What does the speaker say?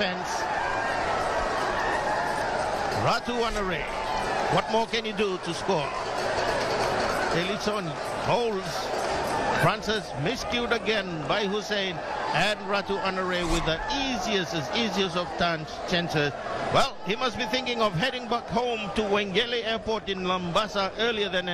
defense. Ratu Anare. What more can you do to score? Elison holds. Francis miscued again by Hussein and Ratu Anare with the easiest, as easiest of chances. Well, he must be thinking of heading back home to Waiqele Airport in Labasa earlier than